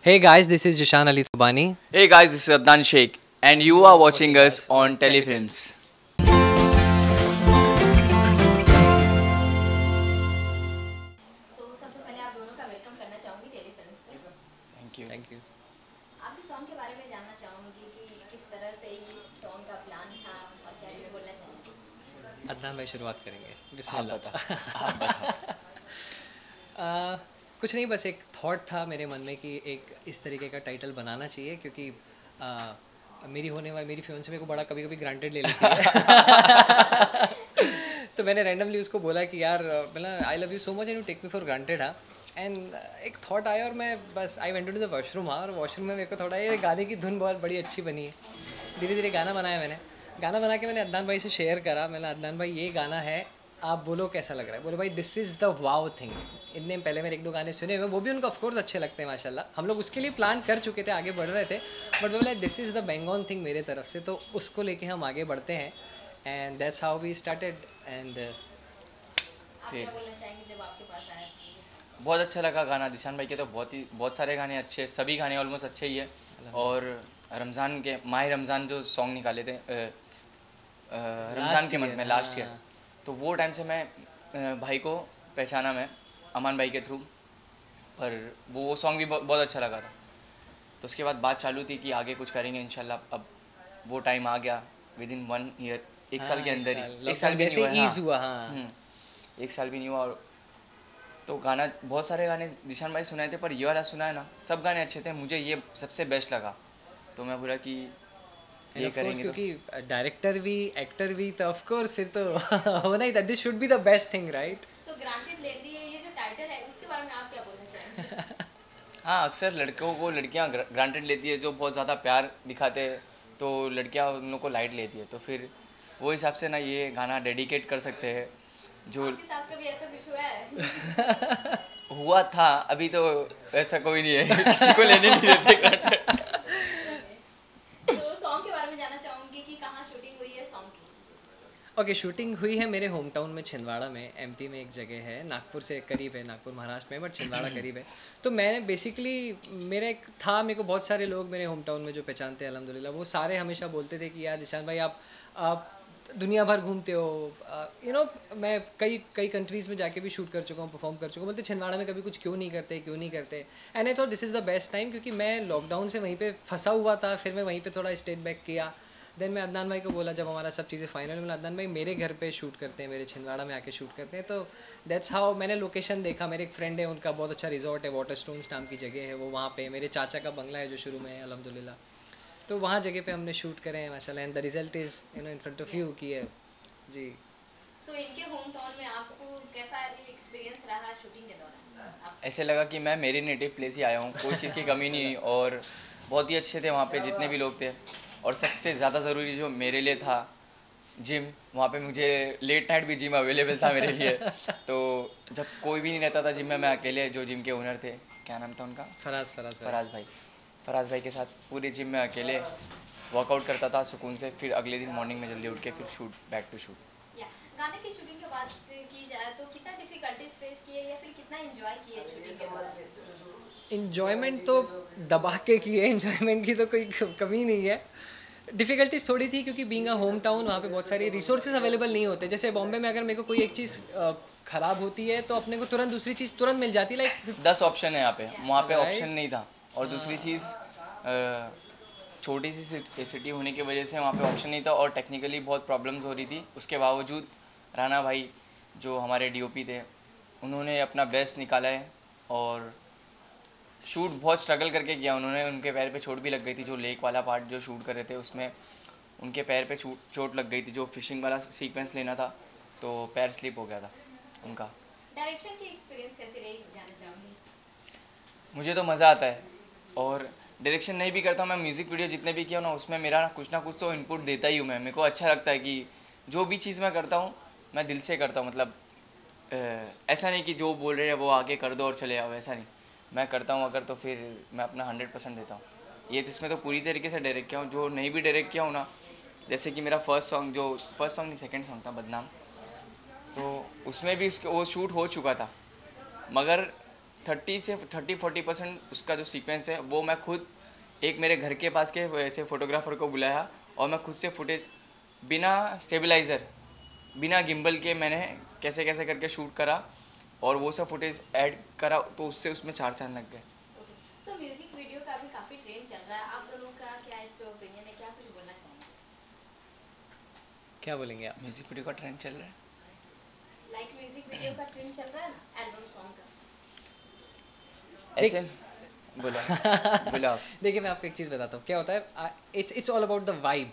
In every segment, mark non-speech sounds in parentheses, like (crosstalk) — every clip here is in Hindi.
Hey guys, this is Jishan Ali Thubani. Hey guys, this is Adnan Sheikh, and you are watching us on Telefilms. सो सबसे पहले आप दोनों का वेलकम करना चाहूँगी टेलीफिल्म पे Thank you. Thank you. आप भी सॉन्ग के बारे में जानना चाहूँगी कि किस तरह से ये सॉन्ग का प्लान था और क्या कुछ बोलना चाहेंगे अदनान भाई शुरुआत करेंगे आप बिस्मिल्लाह बता आप बता आ, (laughs) कुछ नहीं बस एक थॉट था मेरे मन में कि एक इस तरीके का टाइटल बनाना चाहिए क्योंकि आ, मेरी होने वाली मेरी फ्योन से मेरे को बड़ा कभी कभी ग्रांटेड ले लेती है। (laughs) तो मैंने रैंडमली उसको बोला कि यार मतलब I love you so much and you take me for granted हाँ। एंड एक थॉट आया और मैं बस I went to the washroom हाँ और वॉशरूम में मेरे को थोड़ा ये गाने की धुन बहुत बड़ी अच्छी बनी है। धीरे धीरे गाना बनाया मैंने। गाना बना के मैंने अदनान भाई से शेयर करा। मैंने अदनान भाई ये गाना है आप बोलो कैसा लग रहा है? बोले भाई this is the wow thing इतने पहले मेरे एक दो गाने सुने हुए वो भी उनको ऑफकोर्स अच्छे लगते हैं माशाल्लाह। हम लोग उसके लिए प्लान कर चुके थे आगे बढ़ रहे थे बट बोले this is the bang on thing मेरे तरफ़ से तो उसको लेके हम आगे बढ़ते हैं and that's how we started and आप क्या बोलना चाहेंगे जब आपके पास आया? बहुत अच्छा लगा गाना दिशान भाई के तो बहुत ही बहुत सारे गाने अच्छे सभी गाने ऑलमोस्ट अच्छे ही है और रमज़ान के माह रमज़ान जो सॉन्ग निकाले थे रमज़ान के मंथ में लास्ट ईयर हाँ। तो वो टाइम से मैं भाई को पहचाना मैं अमान भाई के थ्रू पर वो वो सॉन्ग भी बहुत अच्छा लगा था। तो उसके बाद बात चालू थी कि आगे कुछ करेंगे इंशाल्लाह। अब वो टाइम आ गया विद इन वन ईयर एक साल हाँ, के अंदर ही। एक साल भी नहीं जैसे हुआ हुआ, हाँ। हम्म, एक साल भी नहीं हुआ और तो गाना बहुत सारे गाने दिशान भाई सुनाए थे पर ये वाला सुना है ना सब गाने अच्छे थे। मुझे ये सबसे बेस्ट लगा। तो मैं बोला कि ये करेंगे तो। क्योंकि डायरेक्टर भी एक्टर भी तो ऑफ़ कोर्स फिर तो (laughs) होना ही था। This should be the best thing right so granted lady है ये जो टाइटल है उसके बारे में आप क्या बोलना चाहेंगे? (laughs) हाँ अक्सर लड़कों को लड़कियाँ ग्रांटेड लेती है जो बहुत ज़्यादा प्यार दिखाते हैं तो लड़कियाँ उन लोग को लाइट लेती है। तो फिर वो हिसाब से ना ये गाना डेडिकेट कर सकते हैं। जो आपके साथ कभी ऐसा कुछ हुआ है? (laughs) हुआ था अभी तो ऐसा कोई नहीं है। किसी को लेने नहीं देते granted। तो सॉन्ग के बारे में जानना चाहूँगी कि कहाँ शूटिंग हुई है सॉन्ग की ओके शूटिंग हुई है मेरे होम टाउन में छिंदवाड़ा में एमपी में एक जगह है नागपुर से करीब है नागपुर महाराष्ट्र में बट छिंदवाड़ा (clears throat) करीब है। तो मैंने बेसिकली मेरा एक था मेरे को बहुत सारे लोग मेरे होम टाउन में जो पहचानते हैं अलहमदिल्ला वो सारे हमेशा बोलते थे कि यार निशान भाई आप आप दुनिया भर घूमते हो यू नो मैं कई कई कंट्रीज़ में जाके भी शूट कर चुका हूँ परफॉर्म कर चुका हूँ बोलते छिंदवाड़ा में कभी कुछ क्यों नहीं करते क्यों नहीं करते? And I thought this is the best time क्योंकि मैं लॉकडाउन से वहीं पे फंसा हुआ था फिर मैं वहीं पे थोड़ा स्टेट बैक किया। देन मैं अदनान भाई को बोला जब हमारा सब चीज़ें फाइनल मिला अदनान भाई मेरे घर पे शूट करते हैं मेरे छिंदवाड़ा में आके शूट करते हैं। तो दैट्स हाउ मैंने लोकेशन देखा। मेरे एक फ्रेंड है उनका बहुत अच्छा रिजॉर्ट है वाटर स्टोन्स नाम की जगह है वो वहाँ पे मेरे चाचा का बंगला है जो शुरू में है अलहमदिल्ला तो वहाँ जगह पे हमने शूट करे हैं माशाल्लाह and the result is you know in front of you की है जी। सो इनके होम टाउन में आपको कैसा एक्सपीरियंस रहा शूटिंग के दौरान? ऐसे लगा कि मैं मेरे नेटिव प्लेस ही आया हूँ कोई चीज़ की कमी (laughs) नहीं हुई और बहुत ही अच्छे थे वहाँ पे जितने भी लोग थे। और सबसे ज़्यादा ज़रूरी जो मेरे लिए था जिम वहाँ पे मुझे लेट नाइट भी जिम अवेलेबल था मेरे लिए। (laughs) तो जब कोई भी नहीं रहता था जिम में मैं अकेले जो जिम के ओनर थे क्या नाम था उनका? फराज फराज फराज भाई। फराज भाई के साथ पूरे जिम में अकेले वर्कआउट करता था सुकून से फिर अगले दिन मॉर्निंग में जल्दी उठ के फिर शूट बैक टू शूट गाने की शूटिंग के बाद की जाए तो कितना डिफिकल्टीज फेस किए या फिर कितना एंजॉय किए शूटिंग के दौरान इन्जॉयमेंट तो दबा के की है इन्जॉयमेंट की तो कोई कमी नहीं है। डिफ़िकल्टीज थोड़ी थी क्योंकि बीइंग अ होम टाउन वहाँ पे बहुत सारे रिसोर्सेज अवेलेबल नहीं होते। जैसे बॉम्बे में अगर मेरे को कोई एक चीज़ ख़राब होती है तो अपने को तुरंत दूसरी चीज़ तुरंत मिल जाती है लाइक दस ऑप्शन है यहाँ पे। वहाँ पे. ऑप्शन नहीं था। और दूसरी चीज़ छोटी सी सिटी होने की वजह से वहाँ पे ऑप्शन नहीं था और टेक्निकली बहुत प्रॉब्लम्स हो रही थी। उसके बावजूद राणा भाई जो हमारे डीओपी थे उन्होंने अपना बेस्ट निकाला है और शूट बहुत स्ट्रगल करके किया उन्होंने। उनके पैर पे चोट भी लग गई थी जो लेक वाला पार्ट जो शूट कर रहे थे उसमें। उनके पैर पे चोट चोट लग गई थी जो फिशिंग वाला सीक्वेंस लेना था तो पैर स्लिप हो गया था उनका। डायरेक्शन की एक्सपीरियंस कैसी रही जानना चाहूँगी? मुझे तो मज़ा आता है और डायरेक्शन नहीं भी करता हूँ मैं म्यूज़िक वीडियो जितने भी किया ना उसमें मेरा कुछ ना कुछ तो इनपुट देता ही हूँ मैं। मेरे को अच्छा लगता है कि जो भी चीज़ मैं करता हूँ मैं दिल से करता हूँ मतलब ऐसा नहीं कि जो बोल रहे हैं वो आगे कर दो और चले आओ ऐसा नहीं। मैं करता हूँ, अगर तो फिर मैं अपना हंड्रेड परसेंट देता हूँ। ये तो इसमें तो पूरी तरीके से डायरेक्ट किया हूँ। जो नहीं भी डायरेक्ट किया हूँ ना, जैसे कि मेरा फ़र्स्ट सॉन्ग जो फ़र्स्ट सॉन्ग नहीं सेकेंड सॉन्ग था, बदनाम। तो उसमें भी उसके, वो शूट हो चुका था। मगर थर्टी से थर्टी फोर्टी परसेंट उसका जो सीक्वेंस है, वो मैं खुद एक मेरे घर के पास के ऐसे फोटोग्राफर को बुलाया और मैं खुद से फुटेज बिना स्टेबलाइज़र बिना गिम्बल के मैंने कैसे कैसे करके शूट करा। और वो सब फुटेज ऐड करा तो उससे उसमें चार चाँद लग गए। सो म्यूज़िक वीडियो का भी काफ़ी ट्रेंड चल रहा है। आप दोनों का क्या इस पे ओपिनियन है? क्या कुछ बोलना चाहेंगे? क्या बोलेंगे आप? म्यूज़िक वीडियो का ट्रेंड चल रहा है? लाइक म्यूज़िक वीडियो का ट्रेंड चल रहा है ना? एल्बम सॉन्ग का? ऐसे? बोला। बोला (laughs) देखिए मैं आपको एक चीज़ बताता हूँ। क्या होता है? It's it's all about the vibe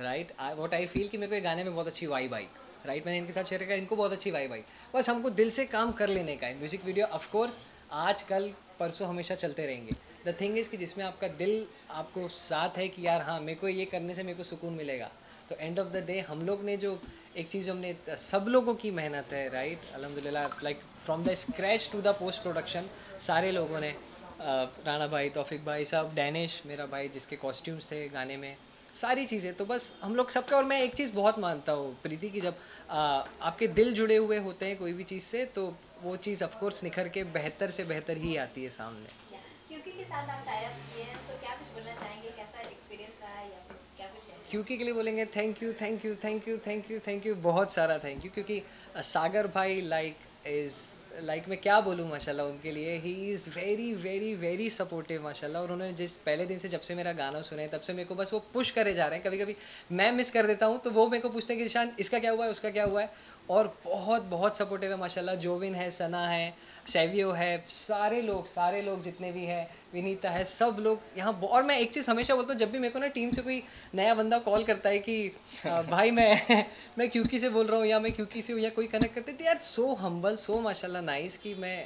right what I feel कि मेरे को ये गाने में बहुत अच्छी वाइब आई। राइट मैंने इनके साथ शेयर किया, इनको बहुत अच्छी वाइब आई। बस हमको दिल से काम कर लेने का है। म्यूज़िक वीडियो ऑफकोर्स आज कल परसों हमेशा चलते रहेंगे। द थिंग इज़ कि जिसमें आपका दिल आपको साथ है कि यार हाँ मेरे को ये करने से मेरे को सुकून मिलेगा। तो एंड ऑफ़ द डे हम लोग ने जो एक चीज़ हमने, सब लोगों की मेहनत है राइट अलहमदिल्ला like from the scratch to the post production सारे लोगों ने राणा भाई, तौफिक भाई साहब डैनिश मेरा भाई जिसके कॉस्ट्यूम्स थे गाने में सारी चीज़ें। तो बस हम लोग सबका और मैं एक चीज़ बहुत मानता हूँ प्रीति की जब आ, आपके दिल जुड़े हुए होते हैं कोई भी चीज़ से तो वो चीज़ ऑफकोर्स निखर के बेहतर से बेहतर ही आती है सामने। या क्योंकि के साथ आप टाई अप किए हैं सो क्या कुछ बोलना चाहेंगे? कैसा एक्सपीरियंस रहा या फिर क्या कुछ है क्योंकि के लिए बोलेंगे thank you thank you thank you thank you thank you बहुत सारा थैंक यू क्योंकि सागर भाई लाइक इज़ लाइक like, मैं क्या बोलूँ माशाल्लाह उनके लिए। He is very very very supportive माशाल्लाह। और उन्होंने जिस पहले दिन से जब से मेरा गाना सुने तब से मेरे को बस वो पुश करे जा रहे हैं। कभी कभी मैं मिस कर देता हूँ तो वो मेरे को पूछते हैं कि ईशान इसका क्या हुआ है? उसका क्या हुआ है? और बहुत बहुत सपोर्टिव है माशाल्लाह। जोविन है सना है सेवियो है सारे लोग सारे लोग जितने भी हैं विनीता है सब लोग यहाँ और मैं एक चीज़ हमेशा बोलता हूँ जब भी मेरे को ना टीम से कोई नया बंदा कॉल करता है कि (laughs) भाई मैं मैं क्यूकी से बोल रहा हूँ या मैं क्यूकी से हूँ या कोई कनेक्ट करते तो यार सो हम्बल सो माशाल्लाह नाइस कि मैं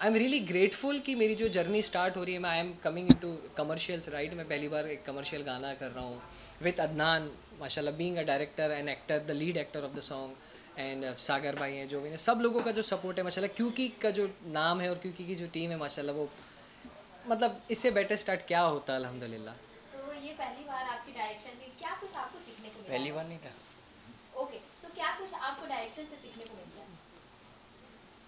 आई एम रियली ग्रेटफुल कि मेरी जो जर्नी स्टार्ट हो रही है मैं I am coming into commercials right मैं पहली बार एक कमर्शियल गाना कर रहा हूँ विथ अदनान माशाल्लाह being a director and actor the lead actor of the song and Sagar भाई हैं जो भी हैं सब लोगों का जो सपोर्ट है माशाल्लाह क्यूकी का जो नाम है और क्यूकी की जो टीम है माशाल्लाह वो मतलब इससे बेटर स्टार्ट क्या होता अल्हम्दुलिल्लाह। सो ये पहली बार आपकी डायरेक्शन से क्या कुछ आपको सीखने को मिला? पहली बार नहीं था। ओके सो क्या कुछ आपको डायरेक्शन से सीखने को मिलता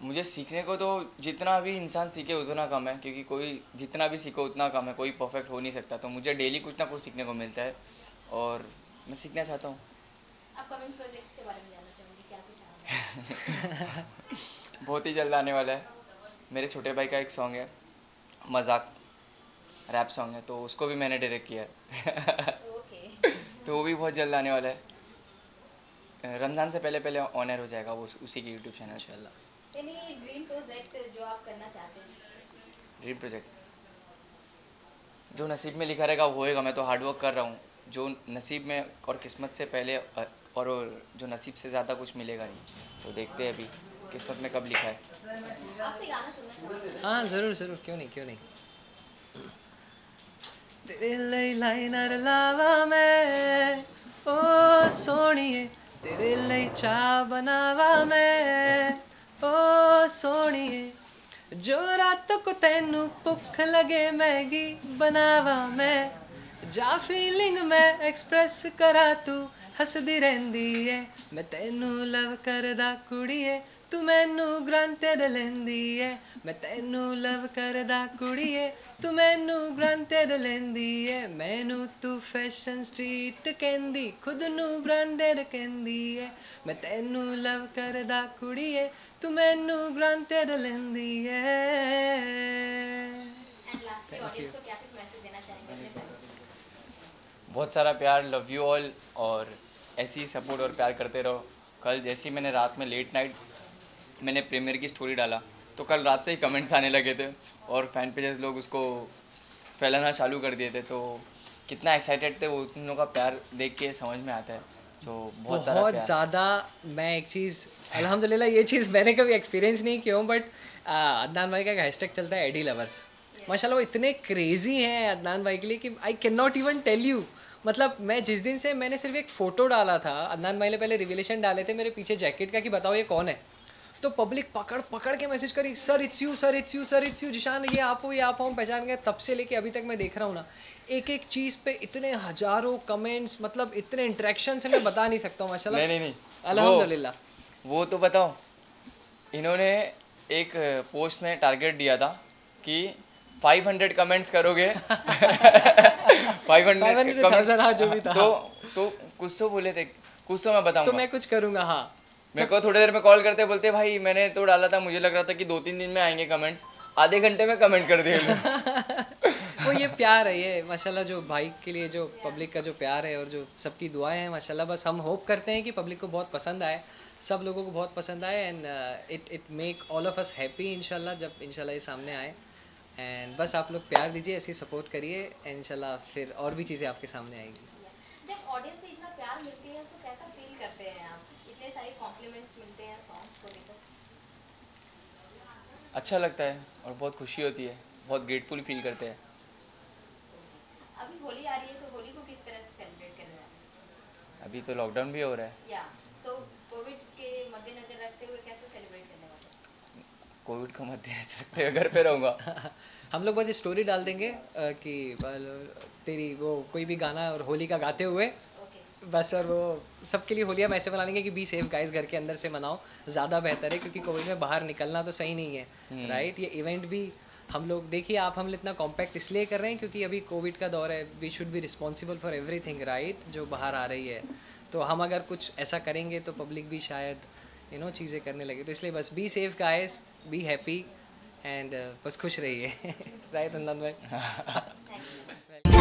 मुझे सीखने को तो जितना भी इंसान सीखे उतना कम है क्योंकि कोई जितना भी सीखो उतना कम है कोई परफेक्ट हो नहीं सकता। तो मुझे डेली कुछ ना कुछ सीखने को मिलता है और मैं सीखना चाहता हूँ। अपकमिंग प्रोजेक्ट्स के बारे में जानना चाहूँगी क्या कुछ आ रहा है (laughs) बहुत ही जल्द आने वाला है। मेरे छोटे भाई का एक सॉन्ग है मज़ाक रैप सॉन्ग है तो उसको भी मैंने डायरेक्ट किया है। (laughs) तो वो भी बहुत जल्द आने वाला है। रमज़ान से पहले पहले ऑन एयर हो जाएगा वो उसी की यूट्यूब चैनल से। इंशाल्लाह ड्रीम प्रोजेक्ट जो आप करना चाहते हैं। ड्रीम प्रोजेक्ट जो नसीब में लिखा रहेगा वो होएगा। मैं तो हार्डवर्क कर रहा हूँ। जो नसीब में और किस्मत से पहले और जो नसीब से ज़्यादा कुछ मिलेगा नहीं। तो देखते हैं अभी किस्मत में कब लिखा है। हाँ ज़रूर ज़रूर क्यों नहीं क्यों नहीं। तेरे लाई नरलावा मैं ओ सोनिए तेरे लिए चा बनावा मैं ओ सोनिए जो रात को तेनू भुख लगे मैगी बनावा मैं। ਜਾ ਫੀਲਿੰਗ ਮੈਂ ਐਕਸਪ੍ਰੈਸ ਕਰਾ ਤੂੰ ਹੱਸਦੀ ਰਹਿੰਦੀ ਏ। ਮੈਂ ਤੈਨੂੰ ਲਵ ਕਰਦਾ ਕੁੜੀਏ ਤੂੰ ਮੈਨੂੰ ਗਰੰਟਡ ਲੈਂਦੀ ਏ। ਮੈਂ ਤੈਨੂੰ ਲਵ ਕਰਦਾ ਕੁੜੀਏ ਤੂੰ ਮੈਨੂੰ ਗਰੰਟਡ ਲੈਂਦੀ ਏ। ਮੈਨੂੰ ਤੂੰ ਫੈਸ਼ਨ ਸਟਰੀਟ ਕਹਿੰਦੀ ਖੁਦ ਨੂੰ ਬ੍ਰਾਂਡਡ ਕਹਿੰਦੀ ਏ। ਮੈਂ ਤੈਨੂੰ ਲਵ ਕਰਦਾ ਕੁੜੀ ਕੁੜੀਏ ਤੂੰ ਮੈਨੂੰ ਗਰੰਟਡ ਲੈਂਦੀ ਏ। ਐਂਡ ਲਾਸਟਲੀ ਆਡੀਅנס ਕੋ ਕੀ ਮੈਸੇਜ ਦੇਣਾ ਚਾਹੀਏ बहुत सारा प्यार लव यू ऑल और ऐसे ही सपोर्ट और प्यार करते रहो। कल जैसे ही मैंने रात में लेट नाइट मैंने प्रीमियर की स्टोरी डाला तो कल रात से ही कमेंट्स आने लगे थे और फ़ैन पेजेस लोग उसको फैलाना चालू कर दिए थे। तो कितना एक्साइटेड थे वो उन लोगों का प्यार देख के समझ में आता है। सो so, बहुत बहुत ज़्यादा मैं एक चीज़ अल्हम्दुलिल्लाह ये चीज़ मैंने कभी एक्सपीरियंस नहीं किया हूँ बट अदनान भाई का एक हैशटैग चलता है एडी लवर्स माशाल्लाह वो इतने क्रेजी हैं अदनान भाई के लिए कि I can not even tell you मतलब मैं जिस दिन से मैंने सिर्फ़ एक फ़ोटो डाला था अदनान भाई ने पहले रिविलेशन डाले थे मेरे पीछे जैकेट का कि बताओ ये कौन है? तो पब्लिक पकड़ पकड़ के मैसेज करी sir it's you sir it's you sir it's you Zeeshan ये आप हो ये आप हो हम पहचान गए. तब से लेके अभी तक मैं देख रहा हूँ ना एक एक चीज़ पे इतने हज़ारों कमेंट्स मतलब इतने इंटरेक्शन है मैं बता नहीं सकता हूँ माशाल्लाह। नहीं नहीं नहीं। अल्हम्दुलिल्लाह। वो, वो तो बताओ इन्होंने एक पोस्ट में टारगेट दिया था कि 500 कमेंट्स करोगे? (laughs) 500 500 comments- 1000 हाँ, जो भी था। तो तो कुछ तो बोले थे कुछ तो मैं तो मैं कुछ करूँगा हाँ। मेरे को थोड़ी देर में कॉल करते बोलते भाई मैंने तो डाला था मुझे लग रहा था कि दो तीन दिन में आएँगे कमेंट्स आधे घंटे में कमेंट कर दिए (laughs) वो ये प्यार है ये माशाल्लाह जो भाई के लिए जो पब्लिक का जो प्यार है और जो सबकी दुआएँ हैं माशाल्लाह बस हम होप करते हैं कि पब्लिक को बहुत पसंद आए सब लोगों को बहुत पसंद आए and it it make all of us happy इंशाल्लाह जब इंशाल्लाह ये सामने आए। एंड बस आप लोग प्यार दीजिए ऐसे सपोर्ट करिए एंड इंशाल्लाह फिर और भी चीज़ें आपके सामने आएँगी। जब ऑडियंस से इतना प्यार मिलती है तो कैसा फील करते हैं आप? इतने सारे कॉम्प्लीमेंट्स मिलते हैं सॉन्ग्स को लेकर। अच्छा लगता है और बहुत खुशी होती है बहुत ग्रेटफुल फील करते हैं। अभी होली आ रही है तो होली को किस तरह से सेलिब्रेट कर रहे हैं अभी तो लॉकडाउन भी हो रहा है। या सो कोविड के मद्देनजर रखते हुए कैसे सेलिब्रेट करने वाले हैं? कोविड को मद्देनजर रखते हुए घर पे रहूँगा। (laughs) हम लोग बस स्टोरी डाल देंगे कि तेरी वो कोई भी गाना और होली का गाते हुए बस और वो सबके लिए होली हम ऐसे मना लेंगे कि बी सेफ़ गाइस घर के अंदर से मनाओ ज़्यादा बेहतर है क्योंकि कोविड में बाहर निकलना तो सही नहीं है राइट ये इवेंट भी हम लोग देखिए आप हम इतना कॉम्पैक्ट इसलिए कर रहे हैं क्योंकि अभी कोविड का दौर है we should be responsible for everything right जो बाहर आ रही है। तो हम अगर कुछ ऐसा करेंगे तो पब्लिक भी शायद यू नो चीज़ें करने लगे। तो इसलिए बस be safe guys be happy and बस खुश रहिए। राइट अंदर यू